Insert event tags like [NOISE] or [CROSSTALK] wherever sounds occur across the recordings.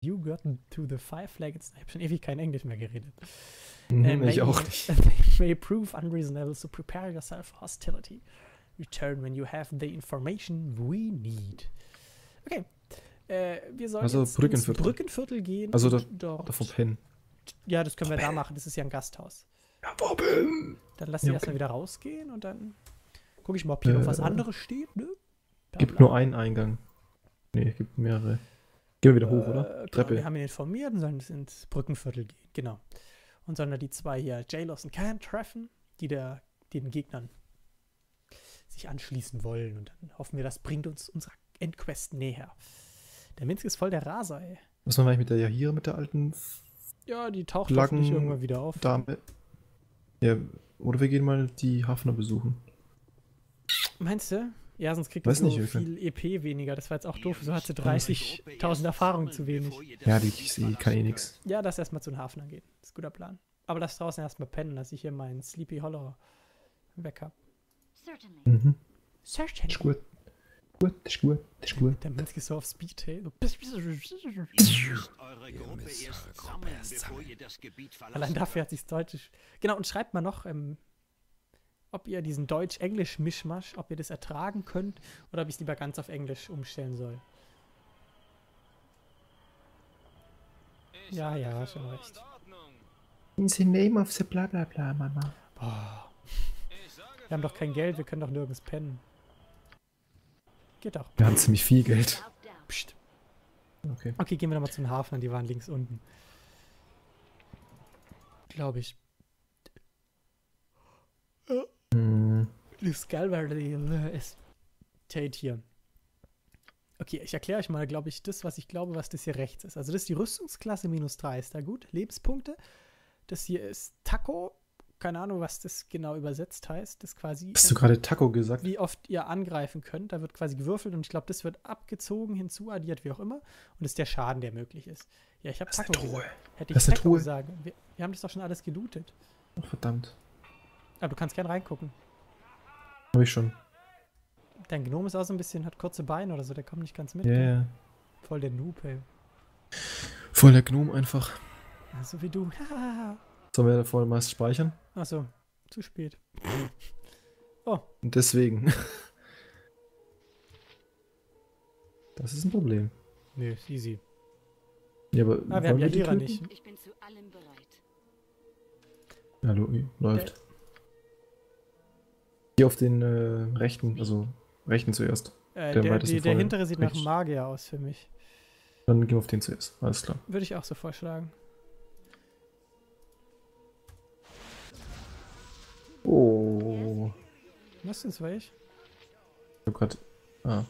You got to the five-legged Ich habe schon ewig kein Englisch mehr geredet. Äh, ich may- auch nicht. [LAUGHS] May prove unreasonable, so prepare yourself for hostility. Return when you have the information we need. Okay. Äh, wir sollen Also jetzt Brückenviertel. Brückenviertel gehen. Also da- dort. Davon pennen. Ja, das können wir da machen. Das ist ja ein Gasthaus. Ja, Robin! Dann lass sie Ja, erstmal okay. wieder rausgehen und dann gucke ich mal, ob hier noch was Äh, anderes steht. Ne? Gibt nur einen Eingang. Nee, gibt mehrere. Gehen wir wieder hoch, Äh, oder? Treppe. Wir haben ihn informiert und sollen ins Brückenviertel gehen. Genau. Und sollen da die zwei hier, Jalos und Khan, treffen, die der, den Gegnern sich anschließen wollen. Und dann hoffen wir, das bringt uns unserer Endquest näher. Der Minsk ist voll der Raser, ey. Was machen wir eigentlich mit der Yahira, mit der alten Ja, die taucht hoffentlich irgendwann wieder auf. Dame? Ja, oder wir gehen mal die Hafner besuchen. Meinst du? Ja, sonst kriegt Weiß sie so viel EP weniger. Das war jetzt auch doof. So hat sie 30.000 Erfahrungen zu wenig. Ja, die, die, kann eh nix. Ja, lass erstmal zu den Hafen gehen. Das ist ein guter Plan. Aber lass draußen erstmal pennen, dass ich hier meinen Sleepy Hollow weg hab. Certainly. Mhm. Certainly. Ist gut. Gut, ist gut, ist gut. Der Minsk ist so auf Speed, hey. So. Eure Gruppe erst sammeln, bevor ihr das Gebiet verlassen Allein dafür hat sich's Deutsch. Genau, und schreibt mal noch, ähm, ob ihr diesen Deutsch-Englisch-Mischmasch, ob ihr das ertragen könnt oder ob ich es lieber ganz auf Englisch umstellen soll. Ja, ja, schon recht. In the name of the bla bla bla, Mama. Boah. Wir haben doch kein Geld, wir können doch nirgends pennen. Geht doch. Wir haben ziemlich viel Geld. Psst. Okay. Okay, gehen wir nochmal zum Hafen, die waren links unten. Glaube ich. Hm. Die Scalvary Estate hier. Okay, ich erkläre euch mal, glaube ich, das, was ich glaube, was das hier rechts ist. Also das ist die Rüstungsklasse minus 3, ist da gut. Lebenspunkte. Das hier ist Taco. Keine Ahnung, was das genau übersetzt heißt. Das ist quasi, Hast du gerade Taco gesagt? wie oft ihr angreifen könnt. Da wird quasi gewürfelt und ich glaube, das wird abgezogen, hinzuaddiert, wie auch immer. Und das ist der Schaden, der möglich ist. Ja, ich habe Taco eine Truhe. Hätte Das ich Taco gesagt. Wir, wir haben das doch schon alles gelootet. Oh, verdammt. Aber du kannst gern reingucken. Hab ich schon. Dein Gnome ist auch so ein bisschen, hat kurze Beine oder so, der kommt nicht ganz mit. Ja, gell? ja. Voll der Noob, ey. Voll der Gnome einfach. Ja, So wie du. [LAUGHS] Sollen wir da vorne meist speichern? Achso, zu spät. [LAUGHS] Und deswegen. [LAUGHS] Das ist ein Problem. Nö, ist easy. Ja, aber Ah, wir haben ja die Lira töten? nicht. Ich bin zu allem bereit. Ja, lo- läuft. Geh auf den äh, rechten, also rechten zuerst. Äh, Der der, die, der hintere sieht nach Rechts. Magier aus für mich. Dann gehen wir auf den zuerst. Alles klar. Würde ich auch so vorschlagen. Oh. Was ist das, ich? Ich hab grad. Ah.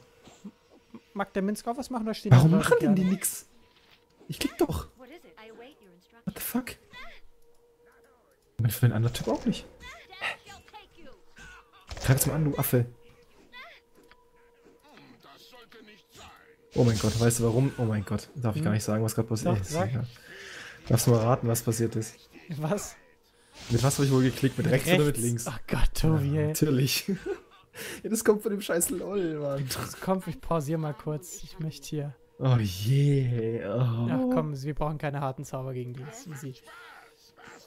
Mag der Minsk auch was machen oder stehen Warum machen denn die nix? Ich klick doch. What the fuck? Mein für ein anderer Typ auch nicht. Greif's mal an, du Affe. Oh mein Gott, weißt du warum? Oh mein Gott, darf ich gar nicht sagen, was gerade passiert Doch, ist. sag. Ja. Darfst du mal raten, was passiert ist? Was? Mit was habe ich wohl geklickt? Mit rechts, oder mit links? Ach Gott, Tobi, Ja, ey. natürlich. [LAUGHS] ja, das kommt von dem scheiß LOL, Mann. Komm, ich pausiere mal kurz. Ich möchte hier. Oh je. Oh. Ach komm, wir brauchen keine harten Zauber gegen die. Das ist easy.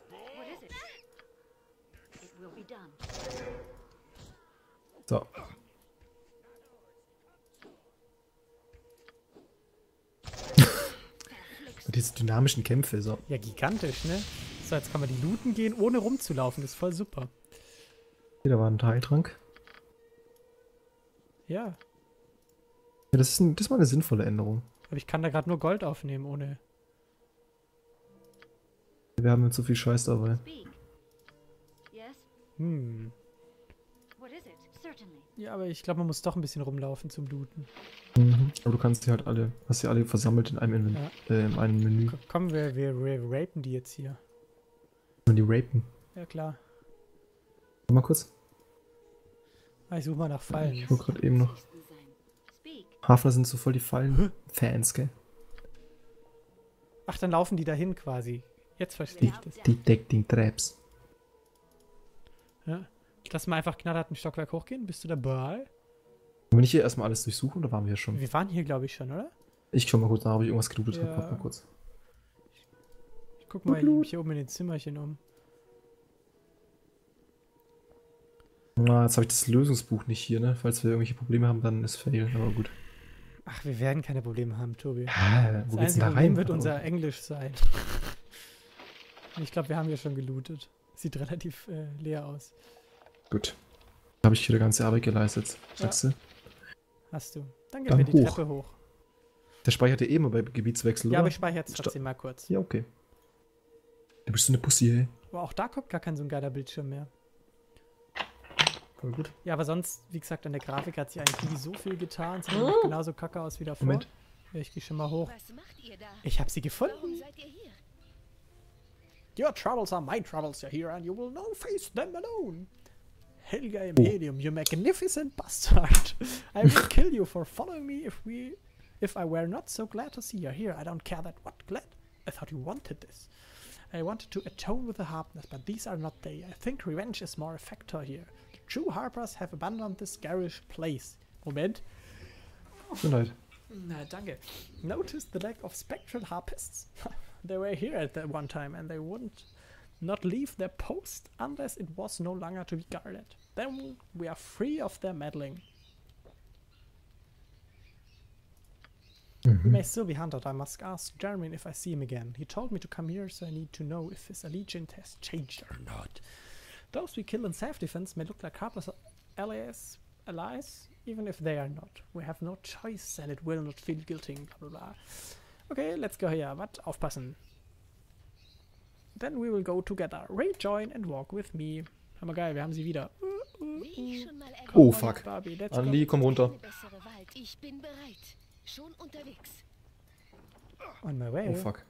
What is it? It will be done. So. [LAUGHS] Diese dynamischen Kämpfe, so. Ja, gigantisch, ne? So, jetzt kann man die looten gehen, ohne rumzulaufen. Das ist voll super. Hier, da war ein Heiltrank. Ja. Ja, das ist, ein, das ist mal eine sinnvolle Änderung. Aber ich kann da gerade nur Gold aufnehmen, ohne. Wir haben jetzt so viel Scheiß dabei. Hm. Ja, aber ich glaube, man muss doch ein bisschen rumlaufen zum Looten. Mhm. Aber du kannst die halt alle, hast die alle versammelt in einem, Inven Ja. äh, in einem Menü. Ko- Komm, wir, wir, wir rapen die jetzt hier. Und die rapen. Ja, klar. Warte mal kurz. Ah, ich suche mal nach Fallen. Ich guck gerade eben noch. Hafner sind so voll die Fallen-Fans, gell? Ach, dann laufen die dahin quasi. Jetzt verstehe ich das. Die Decking Traps. Ja. Lass mal einfach knallhart ein Stockwerk hochgehen. Bist du dabei? Wollen wir nicht hier erstmal alles durchsuchen oder waren wir ja schon? Wir waren hier, glaube ich, schon, oder? Ich schau mal kurz nach, ob ich irgendwas gelootet Ja. habe. Warte mal kurz. Ich guck mal hier oben in den Zimmerchen um. Na, jetzt habe ich das Lösungsbuch nicht hier, ne? Falls wir irgendwelche Probleme haben, dann ist Fail, aber gut. Ach, wir werden keine Probleme haben, Tobi. Ah, Das wo geht's denn da Problem rein? wird Oh, unser Englisch sein. ich glaube, wir haben hier schon gelootet. Sieht relativ äh, leer aus. Gut. Da habe ich hier die ganze Arbeit geleistet, sagst du? Hast du. Dann gehen wir die hoch. Treppe hoch. Der speichert ja eh immer bei Gebietswechsel, Ja, aber oder? ich speichere jetzt trotzdem mal kurz. Ja, okay. Du bist so eine Pussy, ey. Aber auch da kommt gar kein so ein geiler Bildschirm mehr. Voll gut. Ja, aber sonst, wie gesagt, an der Grafik hat sich eigentlich nie so viel getan. Sieht noch genauso kacke aus wie davor. Moment. Ja, ich gehe schon mal hoch. Was macht ihr da? Ich habe sie Warum gefunden. seid ihr hier? Your troubles are my troubles, you're here, and you will not face them alone. Helga Oh. Imperium, you magnificent bastard. [LAUGHS] I will kill you for following me if we if I were not so glad to see you here. I don't care that what glad. I thought you wanted this. I wanted to atone with the Harpness, but these are not they. I think revenge is more a factor here. The true Harpers have abandoned this garish place. Moment. Leid. Na, danke. Noticed the lack of spectral harpists. [LAUGHS] they were here at that one time and they wouldn't not leave their post unless it was no longer to be guarded. Then we are free of their meddling. He may still be hunted. I must ask Jeremy if I see him again. He told me to come here, so I need to know if his allegiance has changed or not. Those we kill in self-defense may look like harmless allies, allies, even if they are not. We have no choice and it will not feel guilty, blah blah blah. Okay, let's go here. But aufpassen. Then we will go together. Rejoin and walk with me. Hammer geil, wir haben sie wieder. Oh, fuck. Andi, komm runter. Eine bessere Wahl. Ich bin bereit. Schon unterwegs. go. On my way. Oh, fuck.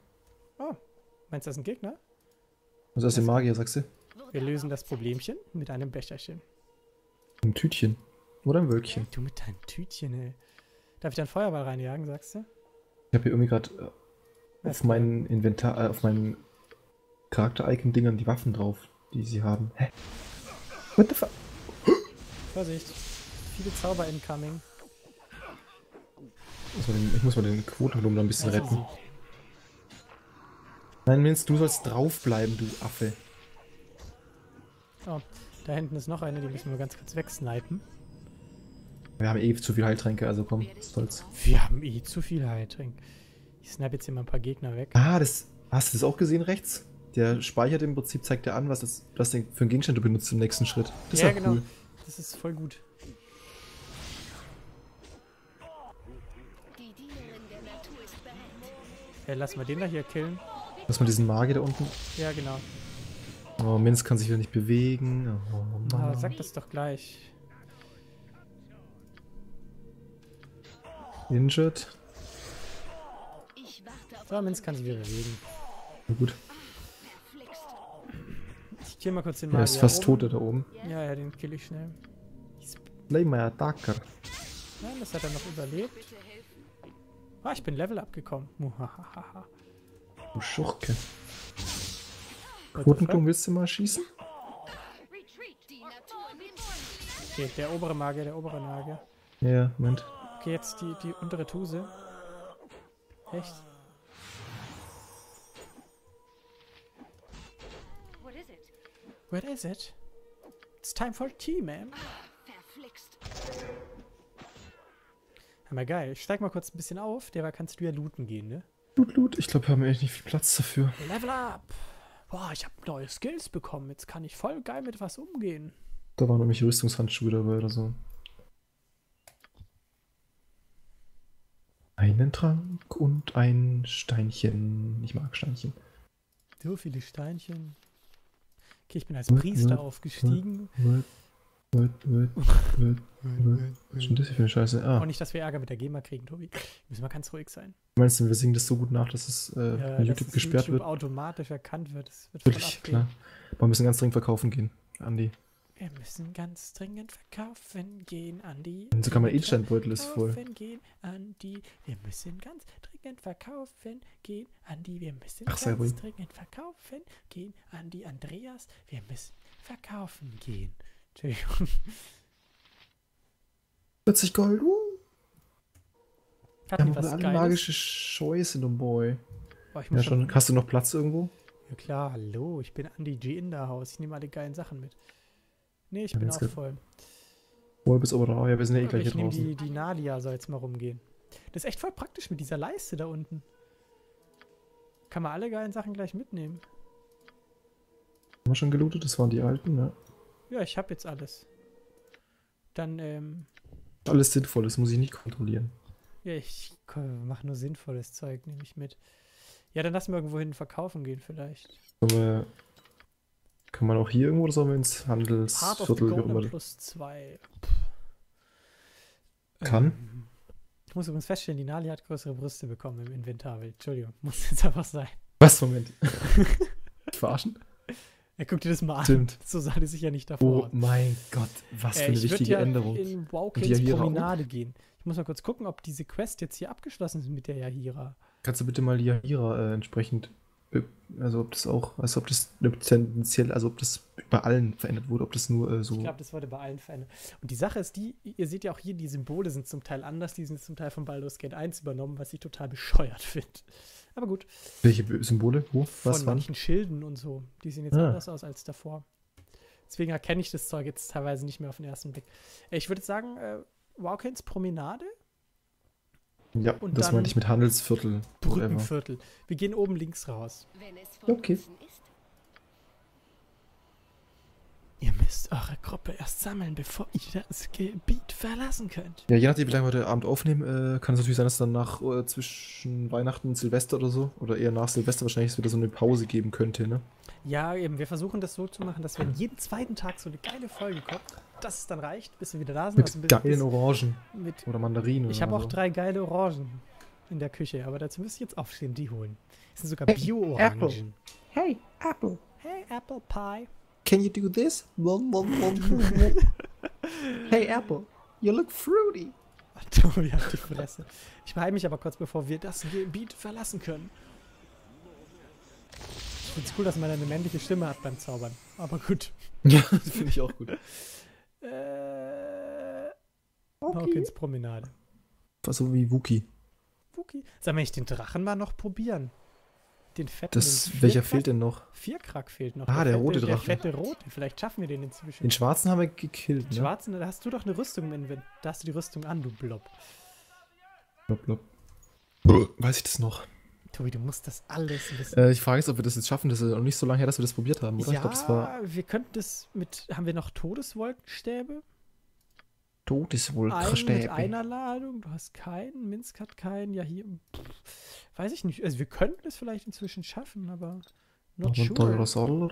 Oh, meinst du, das ist ein Gegner? Was ist das, der Magier, sagst du? Wir lösen das. Problemchen mit einem Becherchen. Ein Tütchen. Oder ein Wölkchen. Du mit deinem Tütchen, ey. Darf ich da einen Feuerball reinjagen, sagst du? Ich habe hier irgendwie gerade äh, Was auf meinen Inventar, äh, auf meinen Charakter-Icon-Dingern die Waffen drauf, die sie haben. Hä? What the fuck? Vorsicht. Viele Zauber incoming. Den, ich muss mal den Quotenblumen noch ein bisschen Also retten. Nein, Minz, du sollst draufbleiben, du Affe. Oh, da hinten ist noch eine, die müssen wir ganz kurz wegsnipen. Wir haben eh zu viel Heiltränke, also komm, soll's. Wir haben eh zu viel Heiltrink. Ich snipe jetzt hier mal ein paar Gegner weg. Ah, das. Hast du das auch gesehen rechts? Der speichert im Prinzip, zeigt dir an, was das, was für einen Gegenstand du benutzt im nächsten Schritt. Das ist ja, ja genau. cool. Das ist voll gut. Die Dienerin der Natur ist bereit. Hey, lass mal den da hier killen. Lass mal diesen Magier da unten. Ja, genau. Oh, Minz kann sich wieder nicht bewegen. Oh, Ah, Mann. sag das doch gleich. Injured. Ich warte auf So, Minz kann sich wieder bewegen. Na gut. Kill mal kurz den Er Magier ist fast tot, da oben. Ja, ja, den kill ich schnell. Play my attacker. Nein, das hat er noch überlebt. Ah, ich bin Level abgekommen. Muhahaha. [LAUGHS] Du Schurke. Quotenblumen, willst du mal schießen? Okay, der obere Magier, der obere Magier. Ja, Moment. Okay, jetzt die, die untere Tuse. Echt? What is it? Where is it? It's time for tea, man. Verflixt. Hammer geil. Ich steig mal kurz ein bisschen auf, derweil kannst du ja looten gehen, ne? Loot, loot. Ich glaube, wir haben echt nicht viel Platz dafür. Level up! Boah, ich habe neue Skills bekommen. Jetzt kann ich voll geil mit was umgehen. Da waren nämlich Rüstungshandschuhe dabei oder so. Einen Trank und ein Steinchen. Ich mag Steinchen. So viele Steinchen. Okay, ich bin als Priester aufgestiegen. Wait, wait, wait. Was ist denn das hier für eine Scheiße? Ah, Und nicht, dass wir Ärger mit der GEMA kriegen, Tobi. Müssen wir ganz ruhig sein. meinst du, wir singen das so gut nach, dass es äh, Ja, bei dass YouTube es gesperrt YouTube wird? automatisch erkannt wird. Das wird abgehen. klar. Aber wir müssen ganz dringend verkaufen gehen, Andi. Wir müssen ganz dringend verkaufen gehen, Andi. Und sogar mein Edelsteinbeutel ist voll. Gehen, Andi. Wir müssen ganz dringend verkaufen gehen, Andi. Wir müssen Ach, ganz dringend verkaufen gehen, Andi. Andreas, wir müssen verkaufen gehen. Entschuldigung. 40 Gold, uh. Wir Hatten haben die was alle magische Scheiße, du Boy. Boah, Ja, schon. Hast du noch Platz irgendwo? Ja klar, hallo, ich bin Andy G in der Haus. Ich nehme alle geilen Sachen mit. Nee, ich Ja, bin auch voll. Wohl bis aber da. Ja, wir sind ja eh Aber gleich ich hier draußen. die, die Nadia, soll jetzt mal rumgehen. Das ist echt voll praktisch mit dieser Leiste da unten. Kann man alle geilen Sachen gleich mitnehmen. Haben wir schon gelootet? Das waren die alten, ne? Ja, ich habe jetzt alles. Dann, ähm, Alles sinnvoll, das muss ich nicht kontrollieren. ja, ich mache nur sinnvolles Zeug, nehme ich mit. Ja, dann lassen wir irgendwo hin verkaufen gehen vielleicht. Wir, kann man auch hier irgendwo oder sollen wir ins Handelsviertel immer? plus 2. Kann? Ich muss übrigens feststellen, die Nali hat größere Brüste bekommen im Inventarbild. Entschuldigung, [LAUGHS] muss jetzt einfach sein. Was? Moment. [LAUGHS] Verarschen? Ja, guck dir das mal an. Stimmt. So sah die sich ja nicht Oh davor. mein Gott, was für Äh, eine ich würd wichtige ja Änderung. in die Yahira auch? Promenade gehen. Ich muss mal kurz gucken, ob diese Quest jetzt hier abgeschlossen ist mit der Yahira. Kannst du bitte mal die Yahira äh, entsprechend, also ob das auch, also ob das tendenziell, also ob das bei allen verändert wurde, ob das nur äh, so. Ich glaube, das wurde bei allen verändert. Und die Sache ist die, ihr seht ja auch hier, die Symbole sind zum Teil anders, die sind zum Teil von Baldur's Gate 1 übernommen, was ich total bescheuert finde. Aber gut, welche Symbole? Wo? von Was wann? manchen Schilden und so. Die sehen jetzt Ah. anders aus als davor. Deswegen erkenne ich das Zeug jetzt teilweise nicht mehr auf den ersten Blick. Äh, Ich würde sagen, äh, Wowkins Promenade, Ja, und das meinte ich mit Handelsviertel. whatever. Brückenviertel. Wir gehen oben links raus. Wenn es von Okay. Ihr müsst eure Gruppe erst sammeln, bevor ihr das Gebiet verlassen könnt. Ja, je nachdem, wie lange wir heute Abend aufnehmen, äh, kann es natürlich sein, dass dann nach äh, zwischen Weihnachten und Silvester oder so, oder eher nach Silvester wahrscheinlich wieder so eine Pause geben könnte, ne? Ja, eben, wir versuchen das so zu machen, dass wenn jeden zweiten Tag so eine geile Folge kommt, dass es dann reicht, bis wir wieder da sind. Mit Also bis- geilen bis- Orangen mit, oder Mandarinen. Ich habe auch so. drei geile Orangen in der Küche, aber dazu müsst ihr jetzt aufstehen, die holen. Das sind sogar Hey, Bio-Orangen. Hey, Apple, Hey, Apple Pie. can you do this? [LAUGHS] hey, Apple, you look fruity. [LAUGHS] Tobi hat die Fresse. Ich behalte mich aber kurz, bevor wir das Gebiet verlassen können. Ich finde es cool, dass man eine männliche Stimme hat beim Zaubern. Aber gut. Ja, [LAUGHS] das finde ich auch gut. Äh, Hawkins Promenade. So wie Wookie. Wookie. Sag mal, ich den Drachen mal noch probieren. Den fetten. Das, den welcher fehlt denn noch? Vierkrack fehlt noch. Ah, der fette, rote Der Drache. fette rote. Vielleicht schaffen wir den inzwischen. Den schwarzen haben wir gekillt, Den ne? schwarzen, da hast du doch eine Rüstung im Invent. Da hast du die Rüstung an, du Blob. Blub, blub. Weiß ich das noch? Tobi, du musst das alles wissen. Äh, ich frage jetzt, ob wir das jetzt schaffen. Das ist noch nicht so lange her, dass wir das probiert haben, oder? ja, Ich glaube, das war wir könnten das mit. Haben wir noch Todeswolkenstäbe? Einen mit Todeswolkenstäbe. einer Ladung. Du hast keinen. Minsk hat keinen. Ja, hier. Pff, weiß ich nicht. Also, wir könnten es vielleicht inzwischen schaffen, aber. Not sure.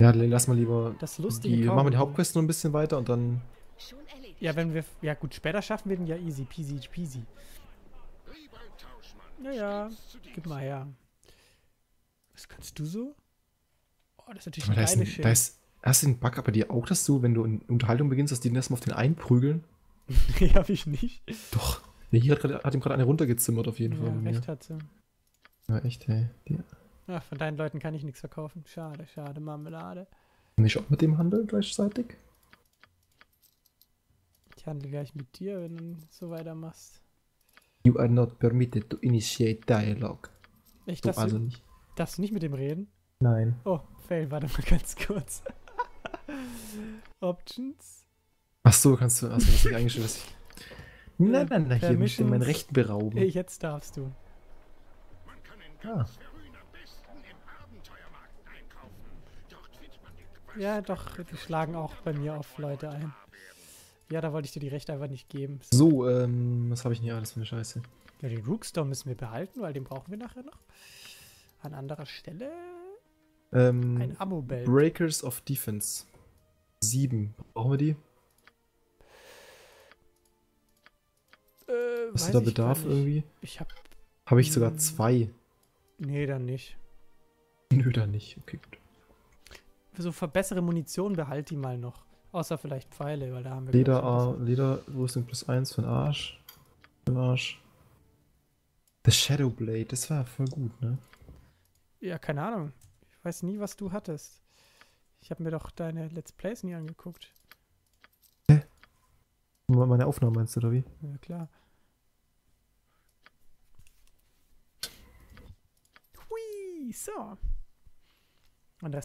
Ja, lass mal lieber. Das lustige Die, machen wir die. Hauptquest noch ein bisschen weiter und dann. Ja, wenn wir. Ja, gut, später schaffen wir den ja easy peasy peasy. Ja, ja. Gib mal her. Was kannst du so? Oh, das ist natürlich Aber ein da ist. Hast du den Bug bei dir auch, dass du, wenn du in Unterhaltung beginnst, dass die erstmal auf den einprügeln? [LAUGHS] nee, hab ich nicht. Doch. Ja, hier hat, grad, hat ihm gerade eine runtergezimmert, auf jeden Fall. Ja, recht hat sie. Ja, echt, hey. Die, Ach, von deinen Leuten kann ich nichts verkaufen. Schade, schade, Marmelade. kann ich auch mit dem handeln gleichzeitig? Ich handle gleich mit dir, wenn du so weitermachst. You are not permitted to initiate dialogue. Ich So, also du, nicht. darfst du nicht mit dem reden? Nein. Oh, fail, warte mal ganz kurz. [LAUGHS] Options? Ach so, kannst du. Achso, das nicht eingestellt, [LAUGHS] dass ich. Nein, nein, nein, hier mich in meinen Permissions. Rechten berauben. Jetzt darfst du. Ah. Ja, doch, die schlagen auch bei mir auf Leute ein. Ja, da wollte ich dir die Rechte einfach nicht geben. So, ähm, was habe ich denn hier alles für eine Scheiße? Ja, den Rookstone müssen wir behalten, weil den brauchen wir nachher noch. An anderer Stelle Ähm, ein Ammo-Belt. Breakers of Defense. Sieben. Brauchen wir die? Äh, Hast du da Bedarf irgendwie? Ich hab. Habe ich sogar Hm. zwei. Nee, dann nicht. [LAUGHS] Nö, da nicht. Okay, gut. So für bessere Munition behalt die mal noch. Außer vielleicht Pfeile, weil da haben wir. Leder, A, Lederrüstung plus eins für den Arsch. Für den Arsch. The Shadow Blade, das war voll gut, ne? Ja, keine Ahnung. Ich weiß nie, was du hattest. Ich habe mir doch deine Let's Plays nie angeguckt. Mal meine Aufnahme meinst du, oder wie? Ja, klar. Hui, so.